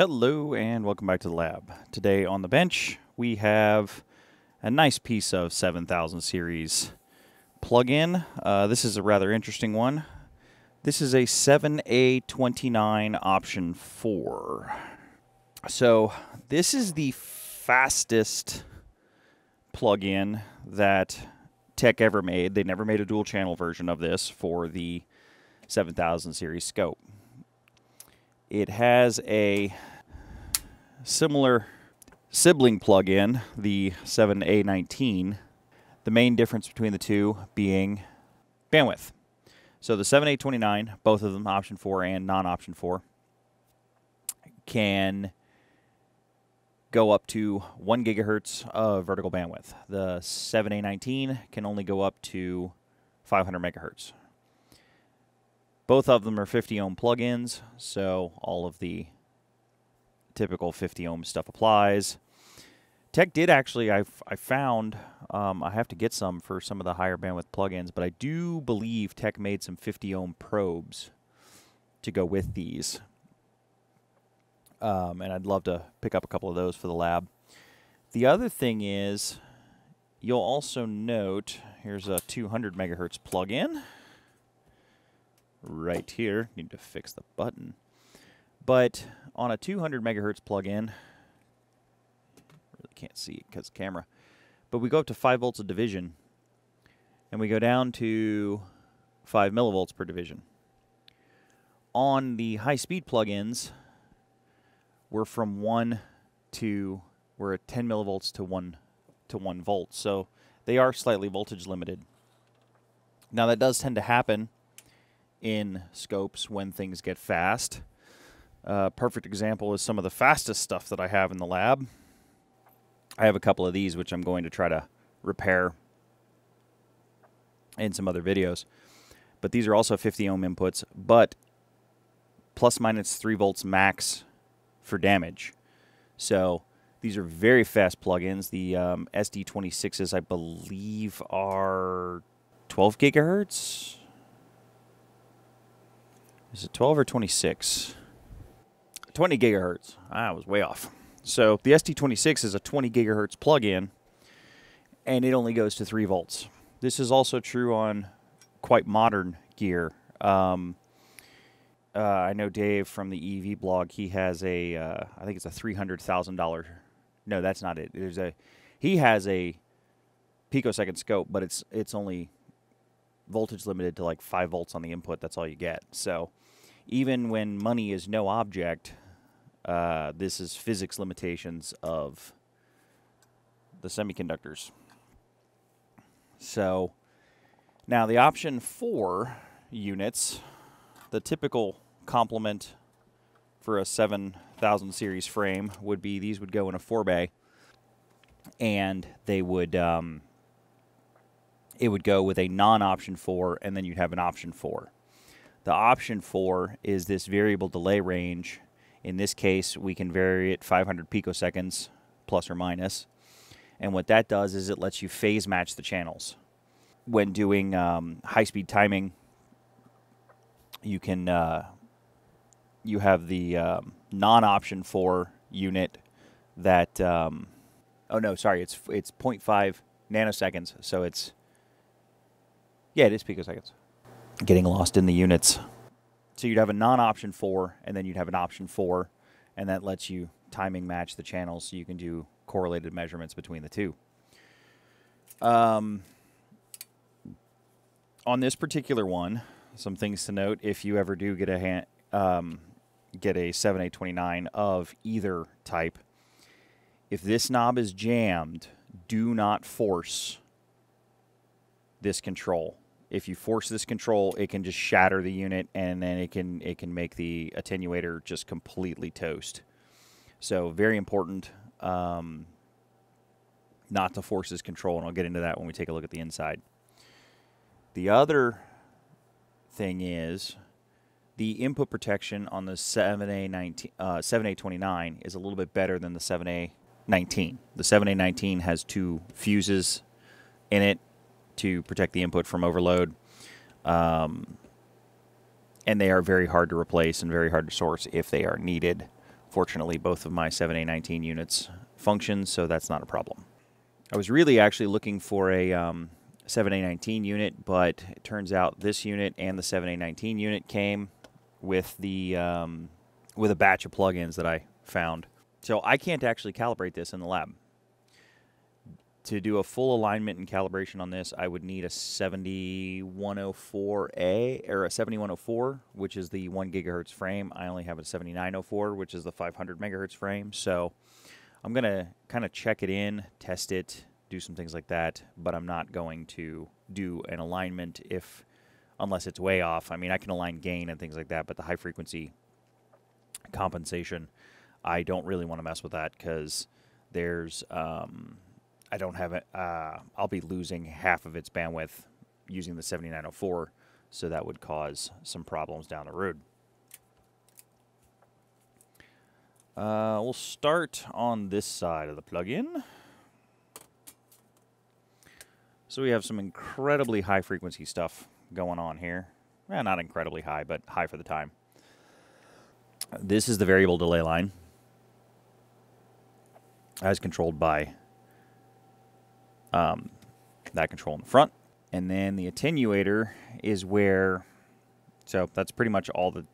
Hello and welcome back to the lab. Today on the bench we have a nice piece of 7000 series plug-in. Uh, this is a rather interesting one. This is a 7A29 option 4. So this is the fastest plug-in that Tek ever made. They never made a dual channel version of this for the 7000 series scope. It has a similar sibling plug-in, the 7A19. The main difference between the two being bandwidth. So the 7A29, both of them, option 4 and non-option 4, can go up to 1 gigahertz of vertical bandwidth. The 7A19 can only go up to 500 megahertz. Both of them are 50 ohm plugins, so all of the typical 50 ohm stuff applies. Tek did actually, I, I found, um, I have to get some for some of the higher bandwidth plugins, but I do believe Tek made some 50 ohm probes to go with these. Um, and I'd love to pick up a couple of those for the lab. The other thing is, you'll also note, here's a 200 megahertz plug-in right here. Need to fix the button. But on a 200 megahertz plug-in, really can't see it because camera, but we go up to 5 volts of division, and we go down to 5 millivolts per division. On the high-speed plug-ins, we're from 1 to, we're at 10 millivolts to 1 to 1 volt, so they are slightly voltage limited. Now that does tend to happen in scopes when things get fast. Uh, perfect example is some of the fastest stuff that I have in the lab. I have a couple of these which I'm going to try to repair in some other videos. But these are also 50 ohm inputs, but plus minus 3 volts max for damage. So these are very fast plugins. The um, SD26s, I believe, are 12 gigahertz. Is it 12 or 26? 20 gigahertz. I was way off. So the SD26 is a 20 gigahertz plug-in, and it only goes to 3 volts. This is also true on quite modern gear. Um, uh, I know Dave from the EEVblog. He has a, uh, I think it's a three hundred thousand dollar. No, that's not it. There's a, he has a picosecond scope, but it's it's only voltage limited to like five volts on the input. That's all you get. So even when money is no object, uh, this is physics limitations of the semiconductors. So now the option four units, the typical complement for a 7000 series frame would be these would go in a 4 bay and they would um, it would go with a non-option 4 and then you'd have an option 4 the option 4 is this variable delay range. In this case we can vary it 500 picoseconds plus or minus. and what that does is it lets you phase match the channels. When doing um, high-speed timing you can uh, you have the um, non-option 4 unit that um, oh no sorry it's it's 0.5 nanoseconds. So it's yeah it is picoseconds getting lost in the units so you'd have a non-option 4 and then you'd have an option 4 and that lets you timing match the channels so you can do correlated measurements between the two um, on this particular one some things to note if you ever do get a hand, um, get a 7A29 of either type. If this knob is jammed, do not force this control. If you force this control, it can just shatter the unit and then it can it can make the attenuator just completely toast. So very important um, not to force this control, and I'll get into that when we take a look at the inside. The other thing is the input protection on the 7A19, uh, 7A29 is a little bit better than the 7A19. The 7A19 has two fuses in it to protect the input from overload. Um, and they are very hard to replace and very hard to source if they are needed Fortunately, both of my 7A19 units function, so that's not a problem. I was really actually looking for a um, 7A19 unit, but it turns out this unit and the 7A19 unit came with the um, with a batch of plugins that I found. So I can't actually calibrate this in the lab. To do a full alignment and calibration on this, I would need a 7104A or a 7104, which is the 1 gigahertz frame. I only have a 7904, which is the 500 megahertz frame. So I'm going to kind of check it in, test it, do some things like that, but I'm not going to do an alignment if unless it's way off. I mean, I can align gain and things like that, but the high frequency compensation, I don't really want to mess with that because there's um, I don't have it. Uh, I'll be losing half of its bandwidth using the 7904, so that would cause some problems down the road. Uh, we'll start on this side of the plugin. So we have some incredibly high frequency stuff going on here. Well, not incredibly high, but high for the time. This is the variable delay line as controlled by um, that control in the front. And then the attenuator is where, so that's pretty much all that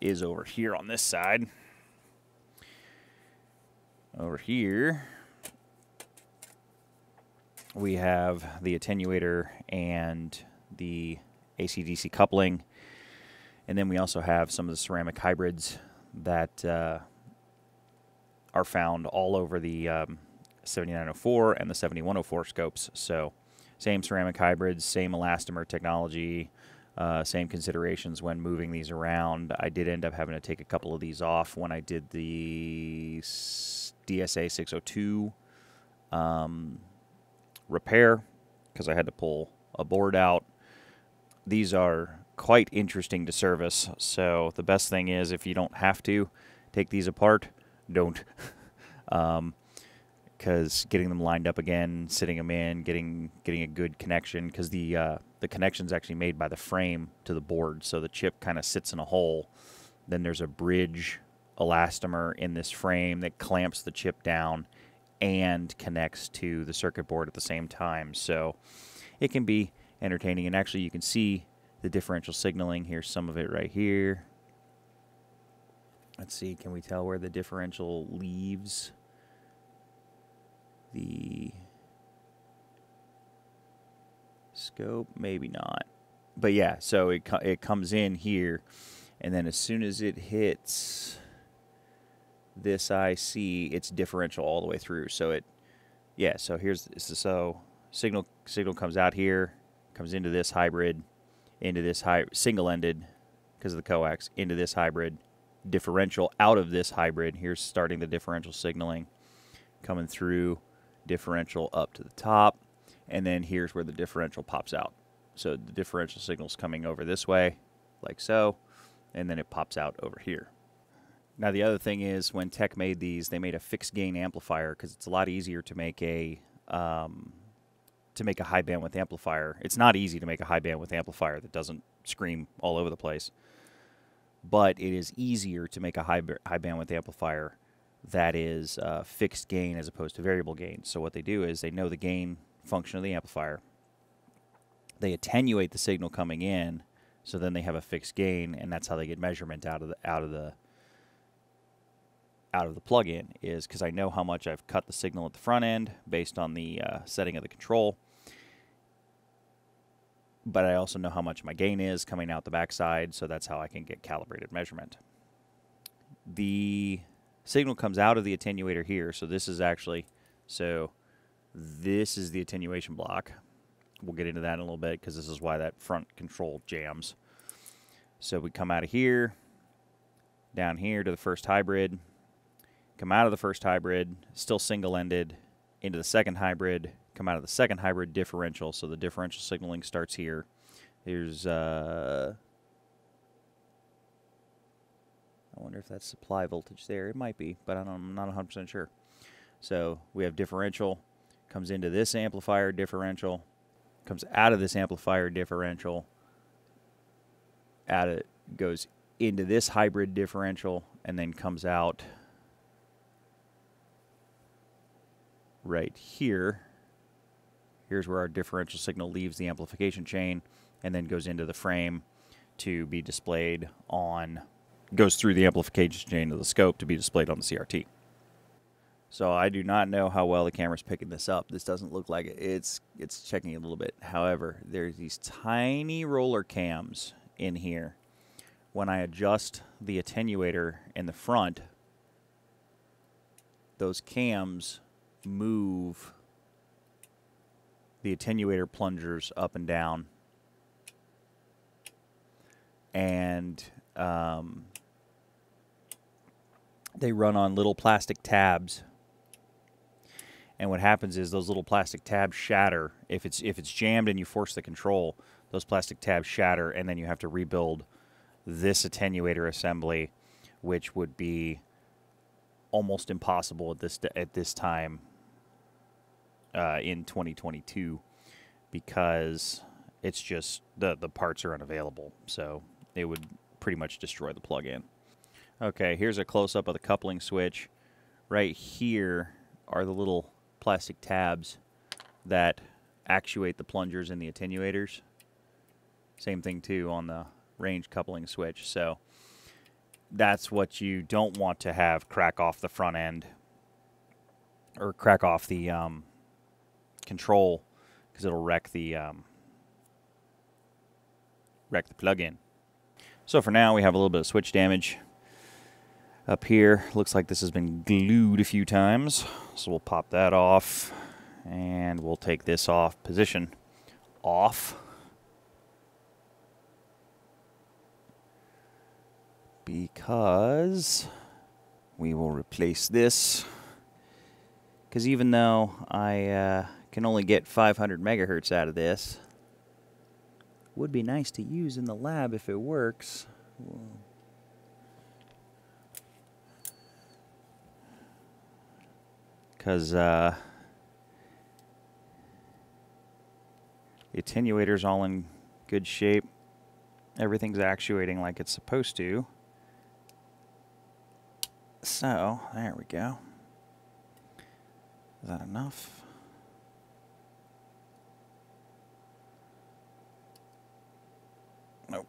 is over here on this side. Over here, we have the attenuator and the AC-DC coupling. And then we also have some of the ceramic hybrids that uh, are found all over the um, 7904 and the 7104 scopes. So same ceramic hybrids, same elastomer technology, uh, same considerations when moving these around. I did end up having to take a couple of these off when I did the DSA 602 um, repair because I had to pull a board out. These are quite interesting to service, so the best thing is if you don't have to take these apart, don't. um, because getting them lined up again, sitting them in, getting getting a good connection, because the uh, the connection is actually made by the frame to the board, so the chip kind of sits in a hole. Then there's a bridge elastomer in this frame that clamps the chip down and connects to the circuit board at the same time. So it can be entertaining, and actually you can see the differential signaling. Here's some of it right here. Let's see, can we tell where the differential leaves? The scope? Maybe not. But yeah, so it, it comes in here, and then as soon as it hits this IC, it's differential all the way through. So it, yeah, so here's, so signal, signal comes out here, comes into this hybrid, into this high, single-ended, because of the coax, into this hybrid, differential out of this hybrid. Here's starting the differential signaling coming through differential up to the top, and then here's where the differential pops out. So the differential signal's coming over this way, like so, and then it pops out over here. Now the other thing is when Tek made these, they made a fixed gain amplifier because it's a lot easier to make a um, to make a high bandwidth amplifier. It's not easy to make a high bandwidth amplifier that doesn't scream all over the place, but it is easier to make a high high bandwidth amplifier that is uh, fixed gain as opposed to variable gain. So what they do is they know the gain function of the amplifier. They attenuate the signal coming in, so then they have a fixed gain, and that's how they get measurement out of the out of the out of the plug-in is because I know how much I've cut the signal at the front end based on the uh, setting of the control. But I also know how much my gain is coming out the backside, so that's how I can get calibrated measurement. The signal comes out of the attenuator here. So this is actually, so this is the attenuation block. We'll get into that in a little bit because this is why that front control jams. So we come out of here, down here to the first hybrid, come out of the first hybrid, still single-ended, into the second hybrid, come out of the second hybrid differential. So the differential signaling starts here. There's uh, I wonder if that's supply voltage there. It might be, but I am not 100% sure. So we have differential, comes into this amplifier differential, comes out of this amplifier differential, out it goes into this hybrid differential, and then comes out right here. Here's where our differential signal leaves the amplification chain and then goes into the frame to be displayed on goes through the amplification chain of the scope to be displayed on the CRT. So I do not know how well the camera's picking this up. This doesn't look like it. It's it's checking a little bit. However, there's these tiny roller cams in here. When I adjust the attenuator in the front, those cams move the attenuator plungers up and down. And um, they run on little plastic tabs. And what happens is those little plastic tabs shatter. If it's if it's jammed and you force the control those plastic tabs shatter and then you have to rebuild this attenuator assembly which would be almost impossible at this at this time uh, in 2022 because it's just the the parts are unavailable. So it would pretty much destroy the plug-in okay here's a close-up of the coupling switch right here are the little plastic tabs that actuate the plungers and the attenuators. Same thing too on the range coupling switch. So that's what you don't want to have crack off the front end or crack off the um, control because it'll wreck the um, wreck the plug-in. So for now we have a little bit of switch damage up here. Looks like this has been glued a few times. So we'll pop that off and we'll take this off position off. Because we will replace this. Because even though I uh, can only get 500 megahertz out of this, would be nice to use in the lab if it works. Because uh, the attenuator's all in good shape. Everything's actuating like it's supposed to. So, there we go. Is that enough? Nope.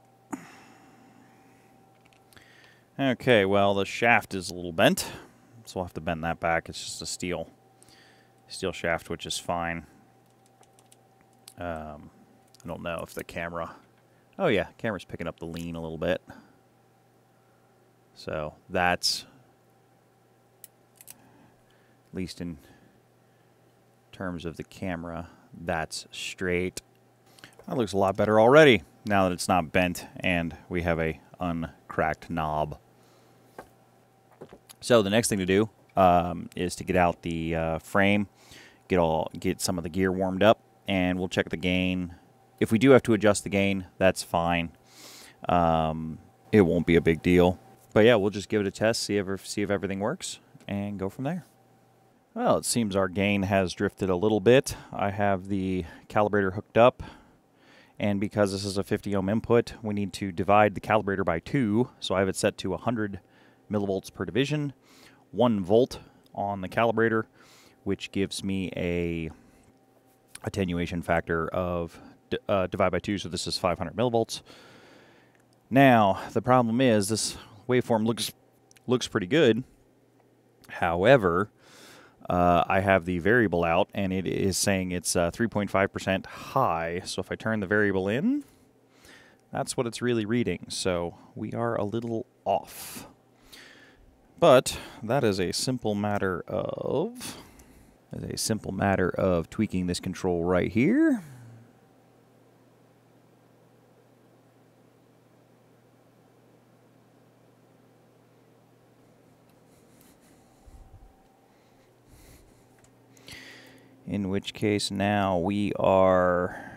Okay, well, the shaft is a little bent. So we'll have to bend that back. It's just a steel steel shaft, which is fine. Um, I don't know if the camera... Oh, yeah, camera's picking up the lean a little bit. So that's, at least in terms of the camera, that's straight. That looks a lot better already now that it's not bent and we have a uncracked knob. So the next thing to do um, is to get out the uh, frame, get all get some of the gear warmed up, and we'll check the gain. If we do have to adjust the gain, that's fine. Um, it won't be a big deal. But yeah, we'll just give it a test, see if see if everything works, and go from there. Well, it seems our gain has drifted a little bit. I have the calibrator hooked up, and because this is a 50 ohm input, we need to divide the calibrator by two. So I have it set to 100 millivolts per division, one volt on the calibrator, which gives me a attenuation factor of uh, divide by two, so this is 500 millivolts. Now, the problem is this waveform looks looks pretty good. However, uh, I have the variable out, and it is saying it's 3.5% uh, high. So if I turn the variable in, that's what it's really reading. So we are a little off. But that is a simple matter of is a simple matter of tweaking this control right here. In which case now we are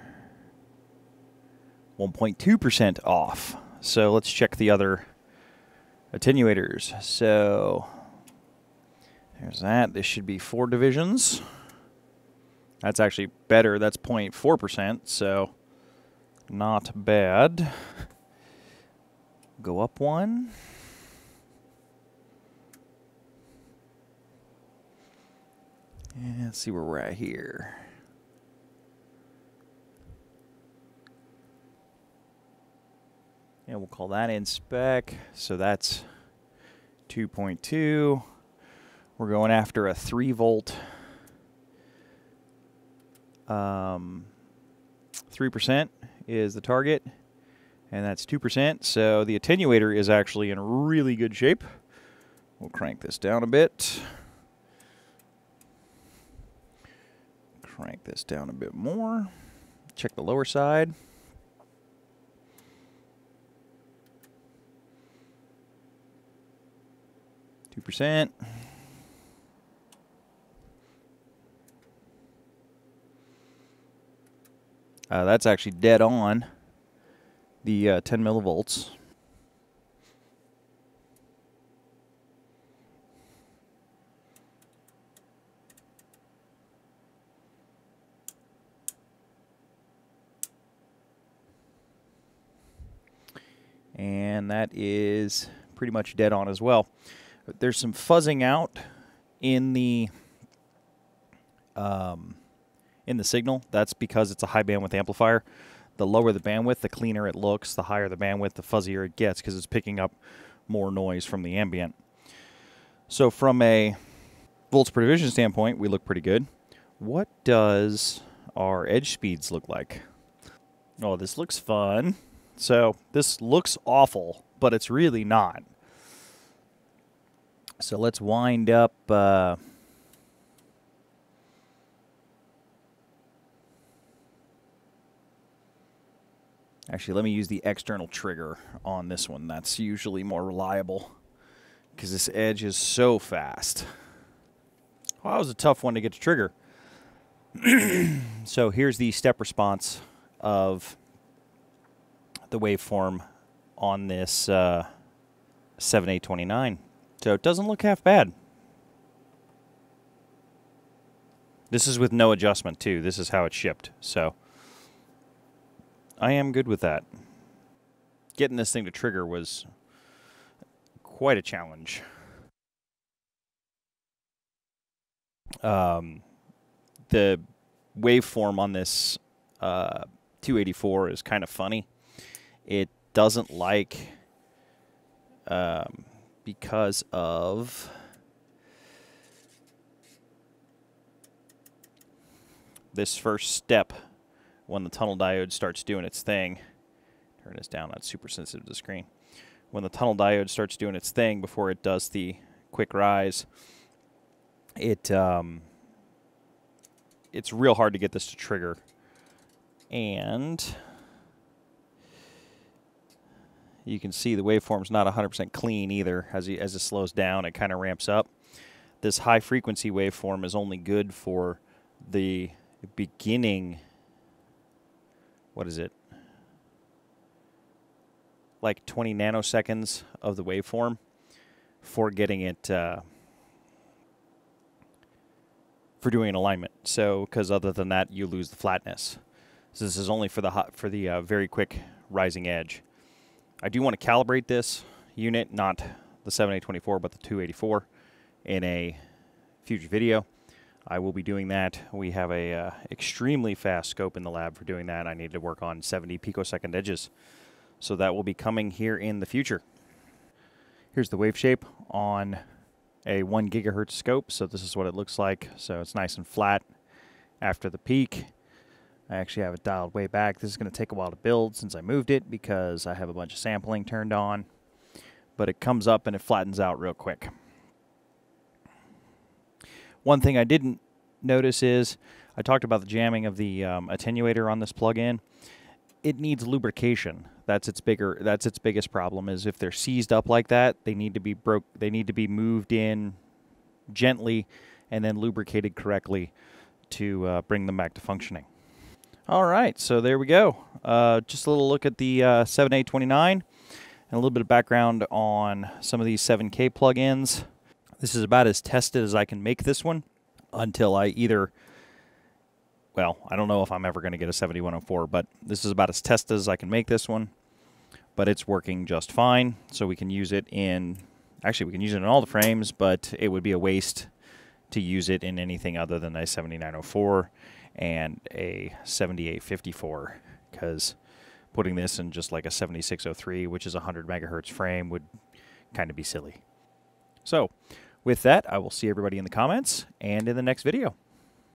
1.2% off. So let's check the other attenuators. So there's that. This should be four divisions. That's actually better. That's 0.4%, so not bad. Go up one. And let's see where we're at here. And we'll call that in spec. So that's 2.2. We're going after a 3 volt um, 3% is the target, and that's 2%. So the attenuator is actually in really good shape. We'll crank this down a bit. Crank this down a bit more. Check the lower side. Two percent. Uh, that's actually dead on the uh, 10 millivolts. And that is pretty much dead on as well. There's some fuzzing out in the um, in the signal. That's because it's a high bandwidth amplifier. The lower the bandwidth, the cleaner it looks. The higher the bandwidth, the fuzzier it gets because it's picking up more noise from the ambient. So from a volts per division standpoint, we look pretty good. What does our edge speeds look like? Oh, this looks fun. So this looks awful, but it's really not. So let's wind up... Uh, Actually, let me use the external trigger on this one. That's usually more reliable because this edge is so fast. Well, that was a tough one to get to trigger. so here's the step response of the waveform on this uh, 7A29. So it doesn't look half bad. This is with no adjustment, too. This is how it shipped. So... I am good with that. Getting this thing to trigger was quite a challenge. Um, the waveform on this uh, 284 is kind of funny. It doesn't like um, because of this first step when the tunnel diode starts doing its thing, turn this down, that's super sensitive to the screen. When the tunnel diode starts doing its thing before it does the quick rise, it um, it's real hard to get this to trigger. And you can see the waveform's not 100% clean either. As, as it slows down, it kind of ramps up. This high frequency waveform is only good for the beginning what is it? Like 20 nanoseconds of the waveform for getting it uh, for doing an alignment. So, because other than that, you lose the flatness. So this is only for the hot, for the uh, very quick rising edge. I do want to calibrate this unit, not the 7824, but the 284, in a future video. I will be doing that. We have a uh, extremely fast scope in the lab for doing that. I need to work on 70 picosecond edges. So that will be coming here in the future. Here's the wave shape on a 1 gigahertz scope. So this is what it looks like. So it's nice and flat after the peak. I actually have it dialed way back. This is going to take a while to build since I moved it because I have a bunch of sampling turned on. But it comes up and it flattens out real quick. One thing I didn't notice is I talked about the jamming of the um, attenuator on this plug-in. It needs lubrication. That's its bigger. That's its biggest problem. Is if they're seized up like that, they need to be broke. They need to be moved in gently and then lubricated correctly to uh, bring them back to functioning. All right, so there we go. Uh, just a little look at the uh, 7A29 and a little bit of background on some of these 7K plugins. This is about as tested as I can make this one until I either, well, I don't know if I'm ever going to get a 7104, but this is about as tested as I can make this one. But it's working just fine, so we can use it in, actually we can use it in all the frames, but it would be a waste to use it in anything other than a 7904 and a 7854 because putting this in just like a 7603, which is a 100 megahertz frame, would kind of be silly. So, with that, I will see everybody in the comments and in the next video.